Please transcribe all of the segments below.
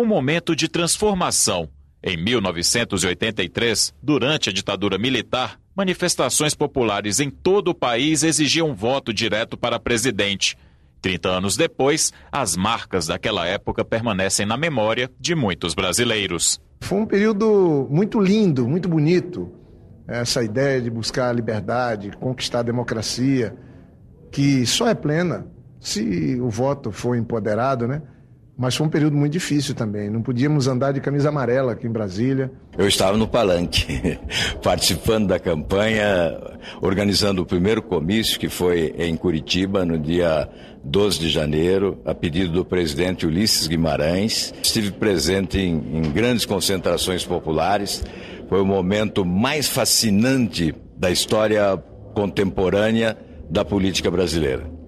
um momento de transformação. Em 1983, durante a ditadura militar, manifestações populares em todo o país exigiam voto direto para presidente. Trinta anos depois, as marcas daquela época permanecem na memória de muitos brasileiros. Foi um período muito lindo, muito bonito. Essa ideia de buscar a liberdade, conquistar a democracia, que só é plena se o voto for empoderado, né? Mas foi um período muito difícil também. Não podíamos andar de camisa amarela aqui em Brasília. Eu estava no palanque, participando da campanha, organizando o primeiro comício, que foi em Curitiba, no dia 12 de janeiro, a pedido do presidente Ulisses Guimarães. Estive presente em, em grandes concentrações populares. Foi o momento mais fascinante da história contemporânea da política brasileira.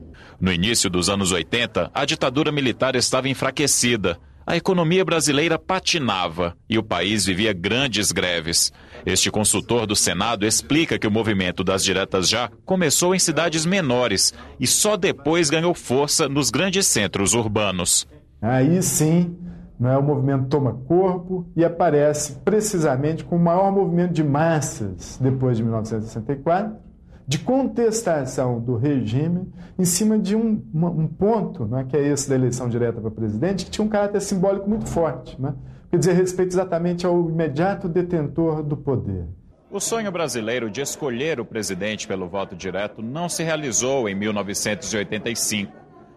No início dos anos 80, a ditadura militar estava enfraquecida. A economia brasileira patinava e o país vivia grandes greves. Este consultor do Senado explica que o movimento das diretas já começou em cidades menores e só depois ganhou força nos grandes centros urbanos. Aí sim, não é, o movimento toma corpo e aparece precisamente com o maior movimento de massas depois de 1964 de contestação do regime em cima de um, uma, um ponto, né, que é esse da eleição direta para presidente, que tinha um caráter simbólico muito forte, né, que dizia respeito exatamente ao imediato detentor do poder. O sonho brasileiro de escolher o presidente pelo voto direto não se realizou em 1985.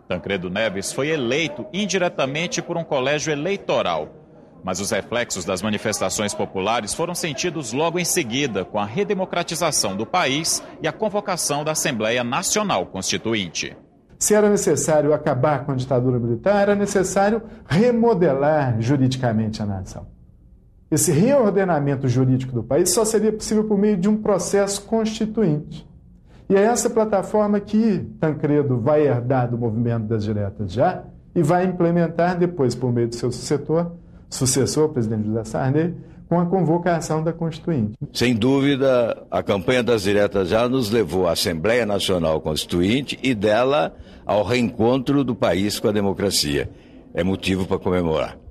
Tancredo Neves foi eleito indiretamente por um colégio eleitoral mas os reflexos das manifestações populares foram sentidos logo em seguida, com a redemocratização do país e a convocação da Assembleia Nacional Constituinte. Se era necessário acabar com a ditadura militar, era necessário remodelar juridicamente a nação. Esse reordenamento jurídico do país só seria possível por meio de um processo constituinte. E é essa plataforma que Tancredo vai herdar do movimento das diretas já e vai implementar depois, por meio do seu sucessor, sucessor, presidente José Sarney, com a convocação da Constituinte. Sem dúvida, a campanha das diretas já nos levou à Assembleia Nacional Constituinte e dela ao reencontro do país com a democracia. É motivo para comemorar.